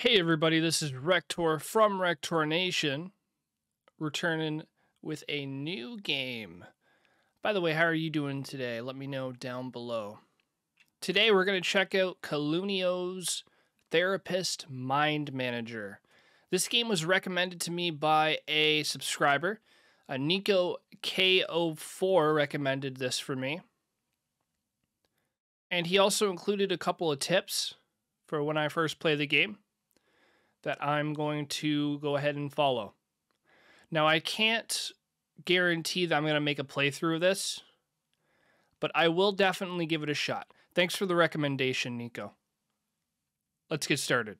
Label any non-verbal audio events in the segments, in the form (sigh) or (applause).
Hey everybody, this is Rektor from Rektor Nation, returning with a new game. By the way, how are you doing today? Let me know down below. Today we're going to check out Kalunio's Therapist Mind Manager. This game was recommended to me by a subscriber. Uh, Nico KO4 recommended this for me. And he also included a couple of tips for when I first play the game that I'm going to go ahead and follow. Now, I can't guarantee that I'm going to make a playthrough of this, but I will definitely give it a shot. Thanks for the recommendation, Nico. Let's get started.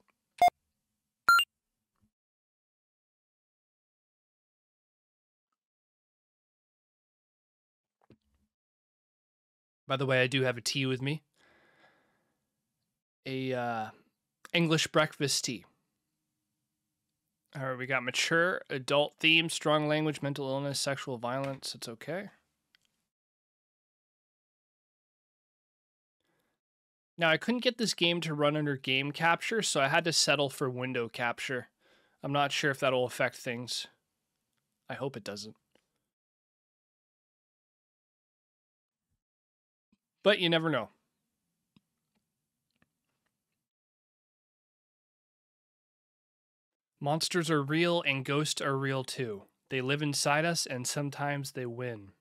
By the way, I do have a tea with me. A uh, English breakfast tea. All right, we got mature, adult themes, strong language, mental illness, sexual violence. It's okay. Now, I couldn't get this game to run under game capture, so I had to settle for window capture. I'm not sure if that'll affect things. I hope it doesn't. But you never know. Monsters are real and ghosts are real too. They live inside us and sometimes they win.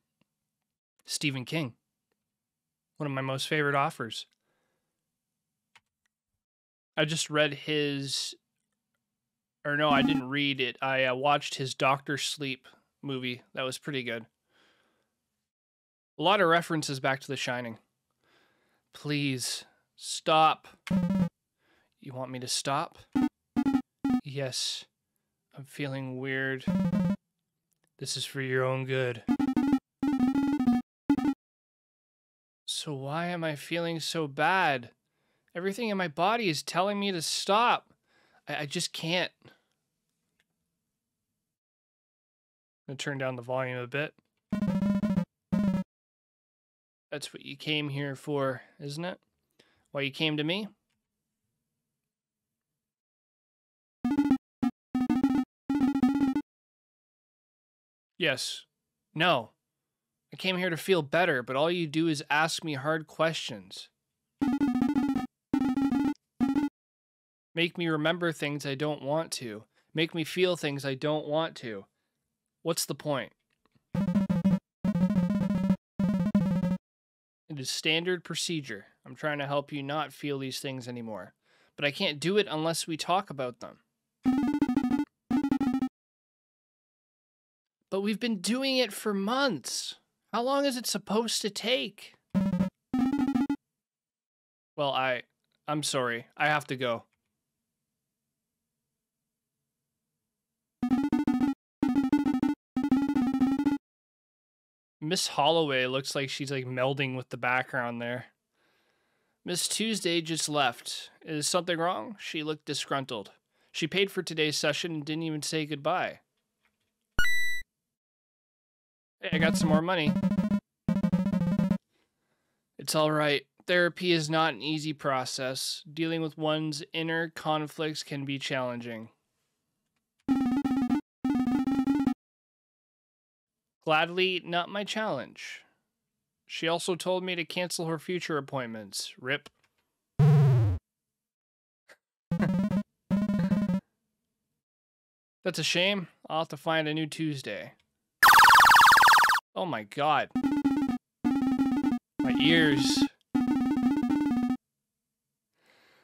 Stephen King. One of my most favorite offers. I just read his or no, I didn't read it. I uh, watched his Doctor Sleep movie. That was pretty good. A lot of references back to The Shining. Please stop. You want me to stop? Yes, I'm feeling weird. This is for your own good. So why am I feeling so bad? Everything in my body is telling me to stop. I, I just can't. I'm turn down the volume a bit. That's what you came here for, isn't it? Why you came to me? Yes. No. I came here to feel better, but all you do is ask me hard questions. Make me remember things I don't want to. Make me feel things I don't want to. What's the point? It is standard procedure. I'm trying to help you not feel these things anymore. But I can't do it unless we talk about them. But we've been doing it for months. How long is it supposed to take? Well, I I'm sorry. I have to go. Miss Holloway looks like she's like melding with the background there. Miss Tuesday just left. Is something wrong? She looked disgruntled. She paid for today's session and didn't even say goodbye. Hey, I got some more money. It's all right. Therapy is not an easy process. Dealing with one's inner conflicts can be challenging. Gladly, not my challenge. She also told me to cancel her future appointments. Rip. (laughs) That's a shame. I'll have to find a new Tuesday. Oh my god. My ears.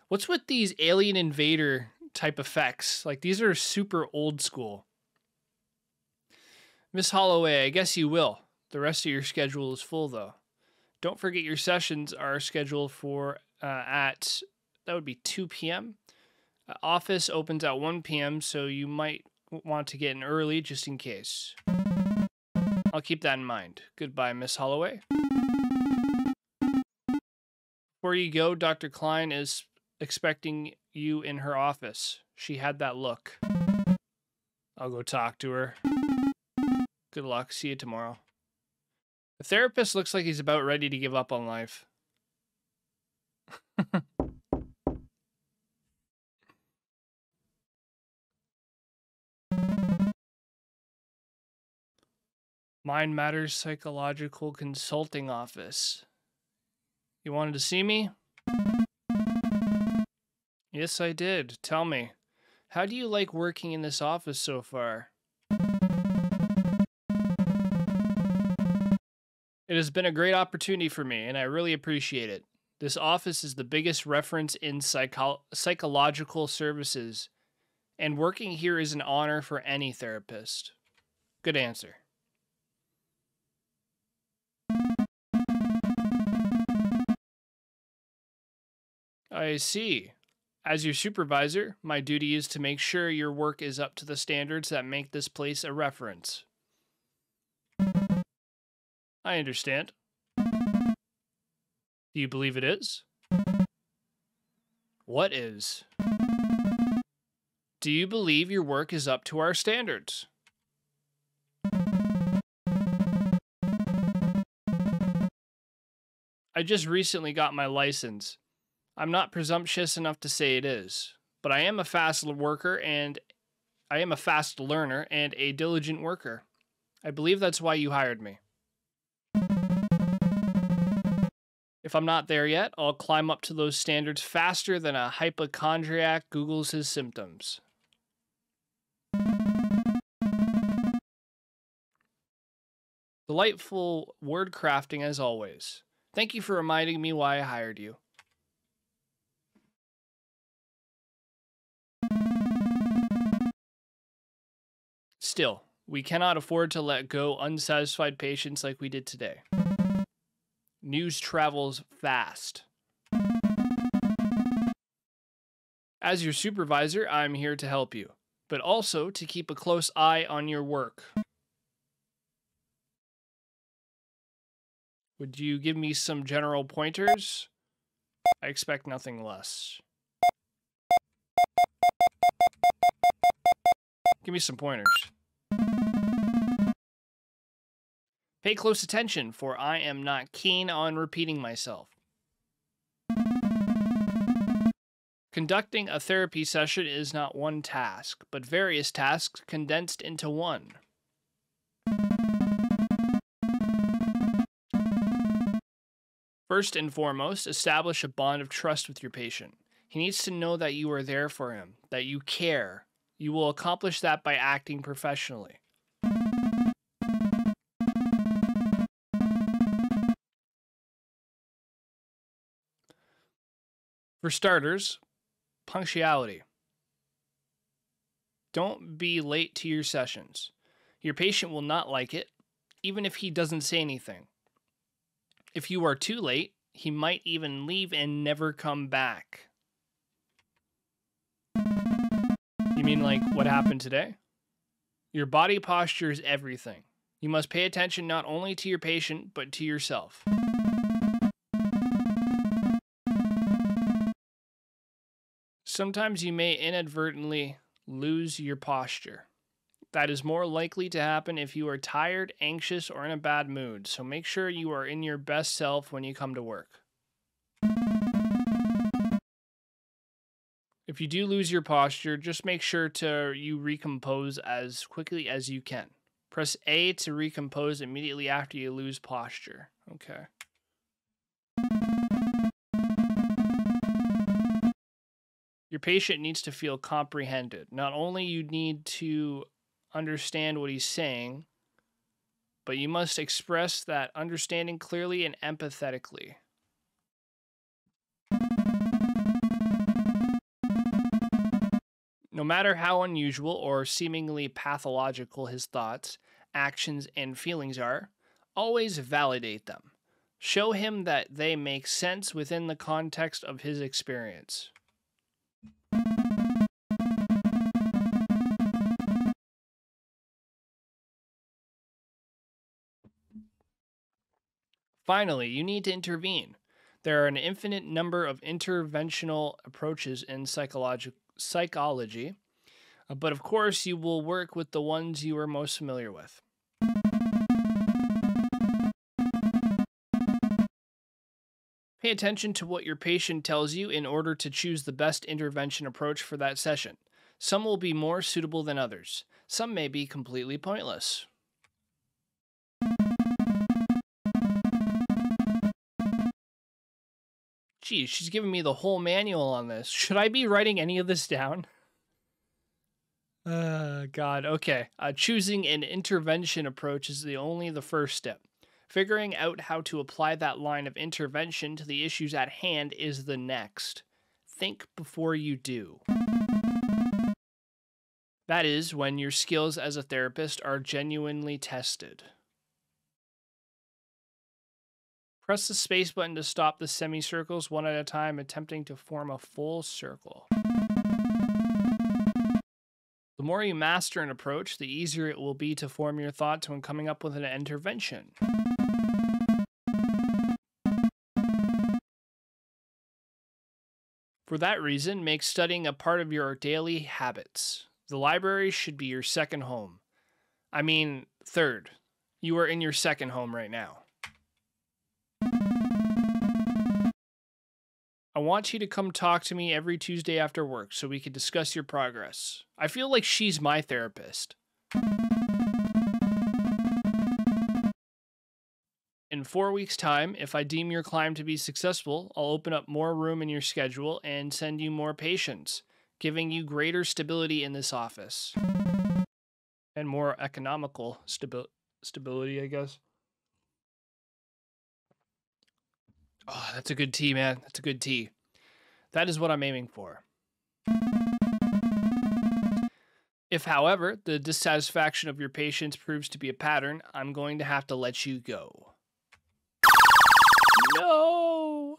What's with these alien invader type effects? Like, these are super old school. Miss Holloway, I guess you will. The rest of your schedule is full, though. Don't forget your sessions are scheduled for uh, at, that would be 2 p.m. Uh, office opens at 1 p.m., so you might want to get in early just in case. I'll keep that in mind. Goodbye, Miss Holloway. Before you go, Dr. Klein is expecting you in her office. She had that look. I'll go talk to her. Good luck. See you tomorrow. The therapist looks like he's about ready to give up on life. (laughs) Mind Matters Psychological Consulting Office. You wanted to see me? Yes, I did. Tell me, how do you like working in this office so far? It has been a great opportunity for me, and I really appreciate it. This office is the biggest reference in psycho- psychological services, and working here is an honor for any therapist. Good answer. I see. As your supervisor, my duty is to make sure your work is up to the standards that make this place a reference. I understand. Do you believe it is? What is? Do you believe your work is up to our standards? I just recently got my license. I'm not presumptuous enough to say it is, but I am a fast worker and I am a fast learner and a diligent worker. I believe that's why you hired me. If I'm not there yet, I'll climb up to those standards faster than a hypochondriac Googles his symptoms. Delightful word crafting as always. Thank you for reminding me why I hired you. Still, we cannot afford to let go unsatisfied patients like we did today. News travels fast. As your supervisor, I'm here to help you, but also to keep a close eye on your work. Would you give me some general pointers? I expect nothing less. Give me some pointers. Pay close attention, for I am not keen on repeating myself. Conducting a therapy session is not one task, but various tasks condensed into one. First and foremost, establish a bond of trust with your patient. He needs to know that you are there for him, that you care. You will accomplish that by acting professionally. For starters, punctuality. Don't be late to your sessions. Your patient will not like it, even if he doesn't say anything. If you are too late, he might even leave and never come back. You mean like what happened today? Your body posture is everything. You must pay attention not only to your patient, but to yourself. Sometimes you may inadvertently lose your posture. That is more likely to happen if you are tired, anxious, or in a bad mood, so make sure you are in your best self when you come to work. If you do lose your posture, just make sure to you recompose as quickly as you can. Press A to recompose immediately after you lose posture. Okay. Your patient needs to feel comprehended. Not only you need to understand what he's saying, but you must express that understanding clearly and empathetically. No matter how unusual or seemingly pathological his thoughts, actions, and feelings are, always validate them. Show him that they make sense within the context of his experience. Finally, you need to intervene. There are an infinite number of interventional approaches in psychology, uh, but of course, you will work with the ones you are most familiar with. Pay attention to what your patient tells you in order to choose the best intervention approach for that session. Some will be more suitable than others. Some may be completely pointless. Geez, she's giving me the whole manual on this. Should I be writing any of this down? Uh, God. Okay. Uh, choosing an intervention approach is the only the first step. Figuring out how to apply that line of intervention to the issues at hand is the next. Think before you do. That is when your skills as a therapist are genuinely tested. Press the space button to stop the semicircles one at a time, attempting to form a full circle. The more you master an approach, the easier it will be to form your thoughts when coming up with an intervention. For that reason, make studying a part of your daily habits. The library should be your second home. I mean, third. You are in your second home right now. I want you to come talk to me every Tuesday after work so we can discuss your progress. I feel like she's my therapist. In four weeks' time, if I deem your climb to be successful, I'll open up more room in your schedule and send you more patients, giving you greater stability in this office. And more economical stabi- stability, I guess. Oh, that's a good tea, man. That's a good tea. That is what I'm aiming for. If, however, the dissatisfaction of your patients proves to be a pattern, I'm going to have to let you go. No!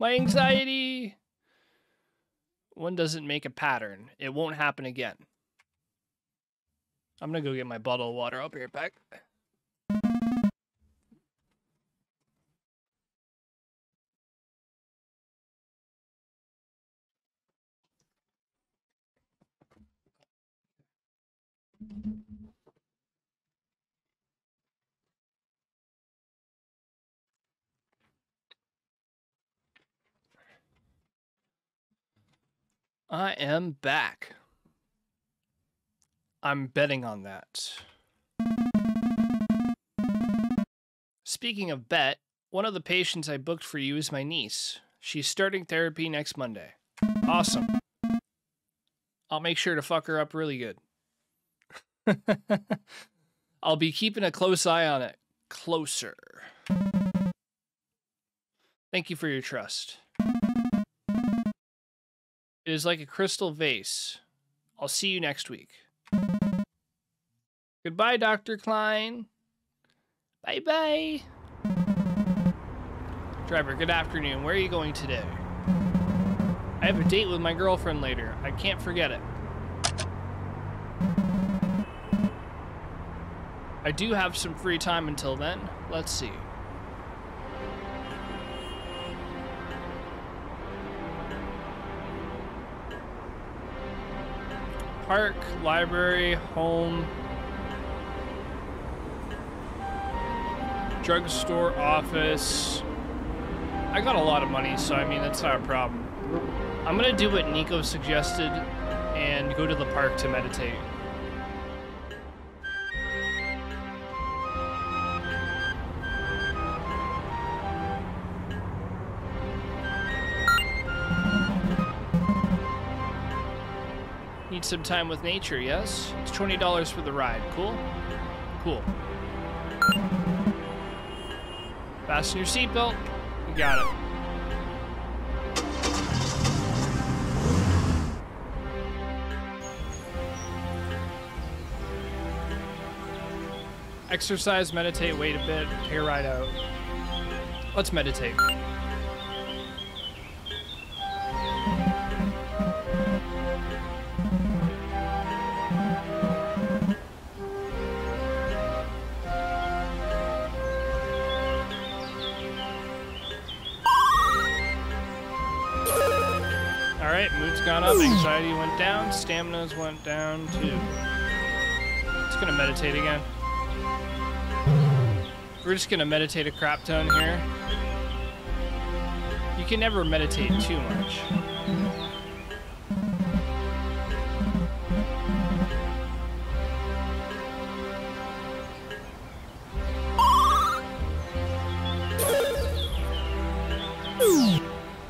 My anxiety! One doesn't make a pattern. It won't happen again. I'm gonna go get my bottle of water. I'll be right back. I am back. I'm betting on that. Speaking of bet, one of the patients I booked for you is my niece. She's starting therapy next Monday. Awesome. I'll make sure to fuck her up really good. (laughs) I'll be keeping a close eye on it. Closer. Thank you for your trust. It is like a crystal vase. I'll see you next week. Goodbye, Dr. Klein. Bye bye. Driver, good afternoon. Where are you going today? I have a date with my girlfriend later. I can't forget it. I do have some free time until then. Let's see. Park, library, home, drugstore, office. I got a lot of money, so I mean, that's not a problem. I'm gonna do what Nico suggested and go to the park to meditate. Need some time with nature, yes? It's $20 for the ride. Cool? Cool. Fasten your seatbelt. You got it. Exercise, meditate, wait a bit, hair ride out. Let's meditate. Alright, mood's gone up, anxiety went down, stamina's went down too. It's gonna meditate again. We're just gonna meditate a crap ton here. You can never meditate too much.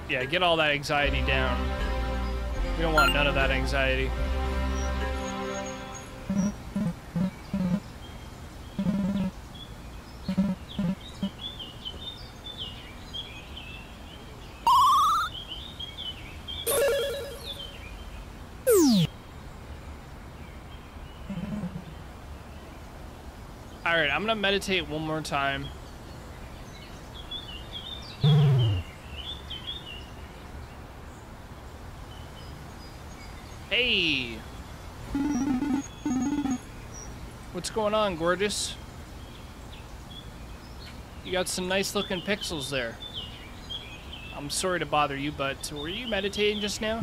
yeah, get all that anxiety down. We don't want none of that anxiety. Alright, I'm gonna meditate one more time. Going on, gorgeous? You got some nice looking pixels there. I'm sorry to bother you, but were you meditating just now?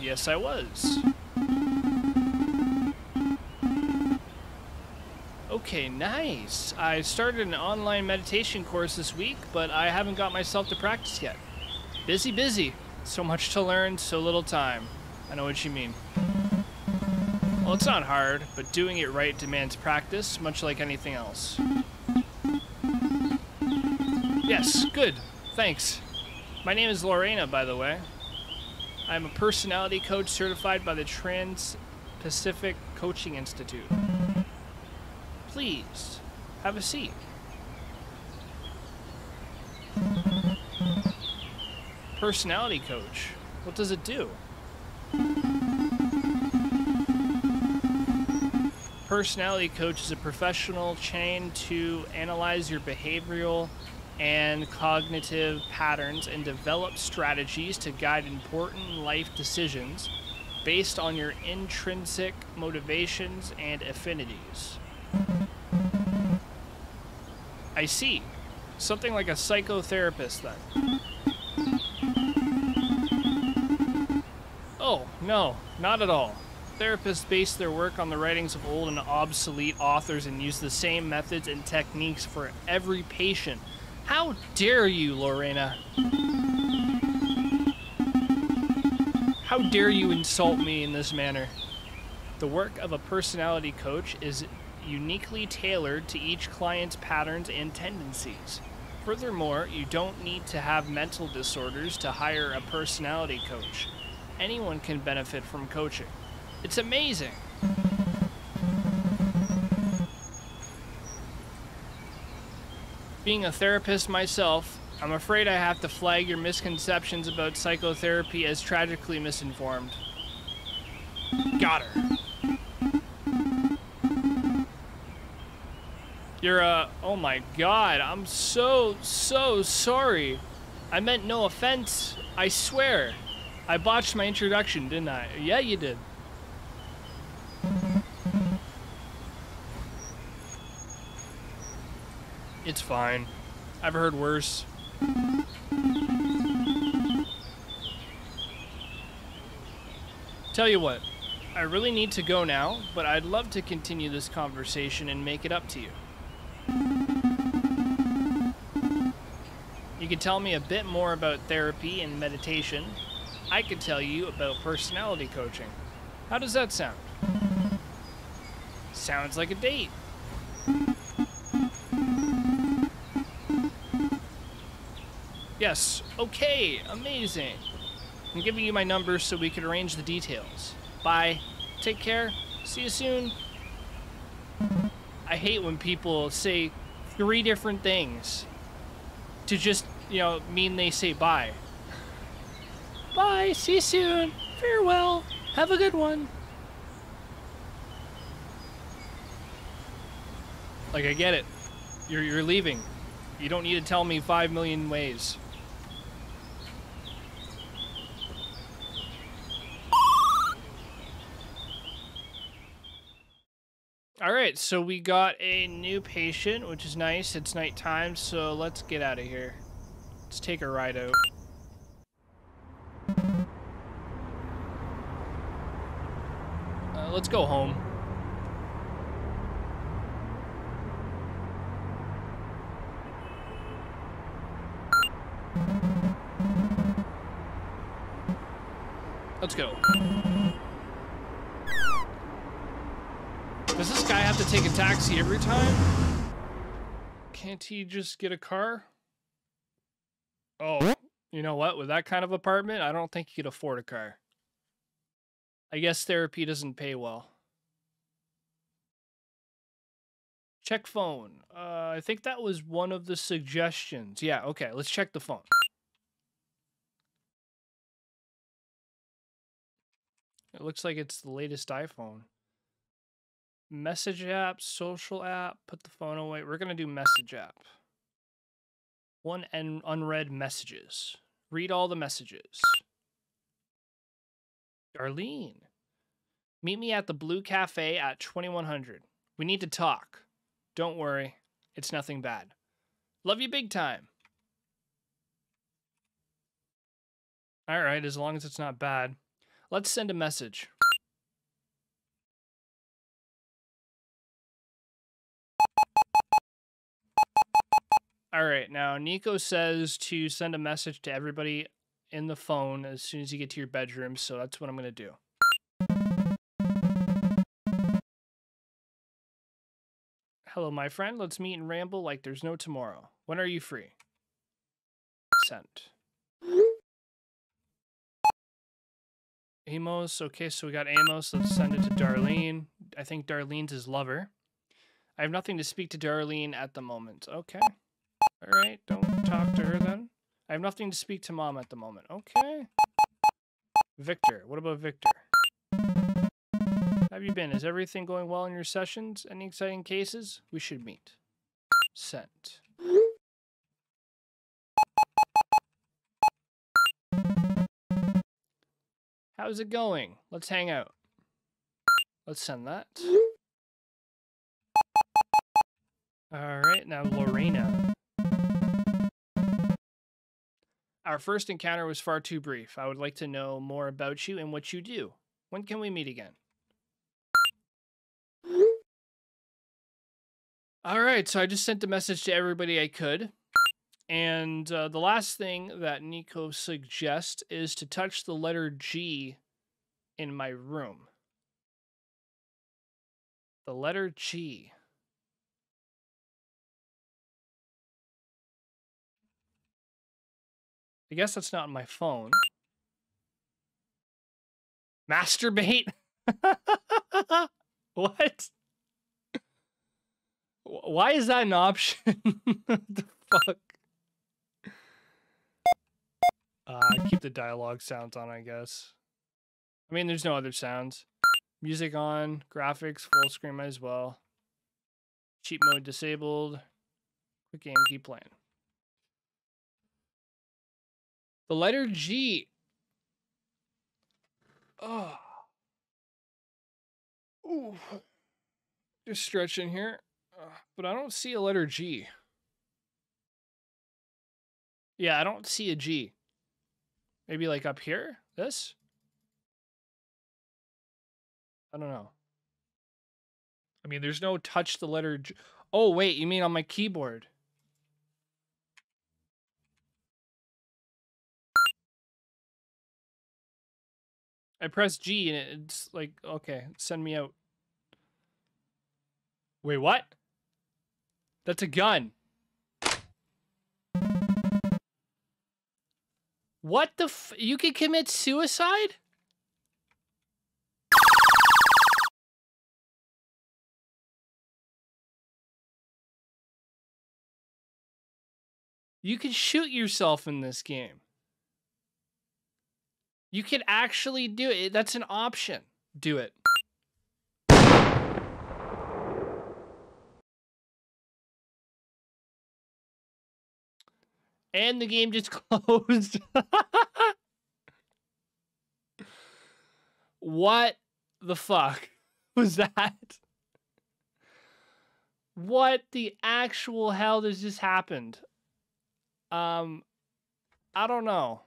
Yes, I was. Okay, nice. I started an online meditation course this week, but I haven't got myself to practice yet. Busy, busy. So much to learn, so little time. I know what you mean. Well, it's not hard, but doing it right demands practice, much like anything else. Yes, good. Thanks. My name is Lorena, by the way. I'm a personality coach certified by the Trans-Pacific Coaching Institute. Please, have a seat. Personality coach. What does it do? Personality coach is a professional trained to analyze your behavioral and cognitive patterns and develop strategies to guide important life decisions based on your intrinsic motivations and affinities. I see. Something like a psychotherapist then. Oh, no, not at all. Therapists base their work on the writings of old and obsolete authors and use the same methods and techniques for every patient. How dare you, Lorena? How dare you insult me in this manner? The work of a personality coach is uniquely tailored to each client's patterns and tendencies. Furthermore, you don't need to have mental disorders to hire a personality coach. Anyone can benefit from coaching. It's amazing. Being a therapist myself, I'm afraid I have to flag your misconceptions about psychotherapy as tragically misinformed. Got her. You're, a. oh my god, I'm so, so sorry. I meant no offense, I swear. I botched my introduction, didn't I? Yeah, you did. It's fine. I've heard worse. Tell you what, I really need to go now, but I'd love to continue this conversation and make it up to you. You can tell me a bit more about therapy and meditation. I could tell you about personality coaching. How does that sound? Sounds like a date. Yes, okay, amazing. I'm giving you my number so we can arrange the details. Bye. Take care. See you soon. I hate when people say three different things to just, you know, mean they say bye. Bye, see you soon. Farewell. Have a good one. Like, I get it. You're, you're leaving. You don't need to tell me five million ways. All right, so we got a new patient, which is nice. It's nighttime, so let's get out of here. Let's take a ride out. Uh, let's go home. Taxi every time? Can't he just get a car? Oh, You know what? With that kind of apartment, I don't think he could afford a car. I guess therapy doesn't pay well. Check phone. Uh, I think that was one of the suggestions. Yeah, okay, let's check the phone. It looks like it's the latest iPhone. Message app, social app, put the phone away. We're going to do message app. One and unread messages. Read all the messages. Darlene. Meet me at the Blue Cafe at 2100. We need to talk. Don't worry. It's nothing bad. Love you big time. All right, as long as it's not bad. Let's send a message. All right, now Nico says to send a message to everybody in the phone as soon as you get to your bedroom, so that's what I'm going to do. Hello, my friend. Let's meet and ramble like there's no tomorrow. When are you free? Sent. Amos. Okay, so we got Amos. Let's send it to Darlene. I think Darlene's his lover. I have nothing to speak to Darlene at the moment. Okay. All right, don't talk to her then. I have nothing to speak to mom at the moment. Okay. Victor. What about Victor? Have you been? Is everything going well in your sessions? Any exciting cases? We should meet. Sent. How's it going? Let's hang out. Let's send that. All right, now Lorena. Our first encounter was far too brief. I would like to know more about you and what you do. When can we meet again? All right, so I just sent a message to everybody I could. And uh, the last thing that Nico suggests is to touch the letter G in my room. The letter G. I guess that's not my phone. Masturbate? (laughs) what? Why is that an option? (laughs) the fuck? Uh, keep the dialogue sounds on, I guess. I mean, there's no other sounds. Music on, graphics, full screen as well. Cheat mode disabled. Quick game, keep playing. The letter G. Oh. Ooh. Just stretching here. Uh, but I don't see a letter G. Yeah, I don't see a G. Maybe like up here? This? I don't know. I mean, there's no touch the letter G. Oh, wait, you mean on my keyboard? I press G and it's like, okay, send me out. Wait, what? That's a gun. What the f- You can commit suicide? You can shoot yourself in this game. You can actually do it. That's an option. Do it. And the game just (laughs) closed. what the fuck (laughs) was that? What the actual hell has just happened? Um, I don't know.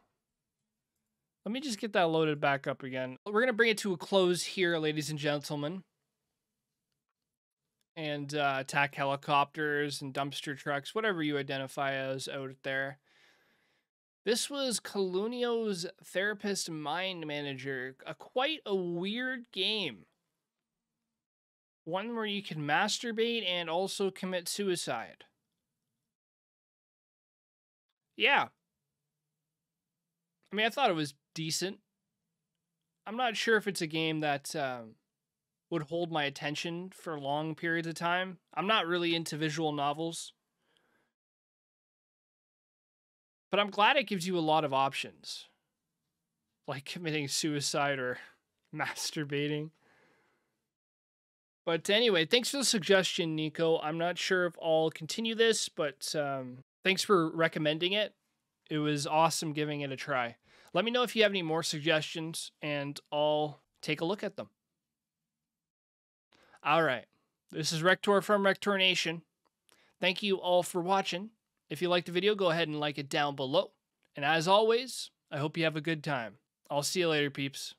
Let me just get that loaded back up again. We're going to bring it to a close here, ladies and gentlemen and uh, attack helicopters and dumpster trucks, whatever you identify as out there. This was Calunio's Therapist Mind Manager, a quite a weird game. One where you can masturbate and also commit suicide. Yeah. I mean, I thought it was decent. I'm not sure if it's a game that um, would hold my attention for long periods of time. I'm not really into visual novels. But I'm glad it gives you a lot of options, like (laughs) committing suicide or (laughs) masturbating. But anyway, thanks for the suggestion, Nico. I'm not sure if I'll continue this, but um, thanks for recommending it. It was awesome giving it a try. Let me know if you have any more suggestions, and I'll take a look at them. All right. This is Rektor from Rektor Nation. Thank you all for watching. If you liked the video, go ahead and like it down below. And as always, I hope you have a good time. I'll see you later, peeps.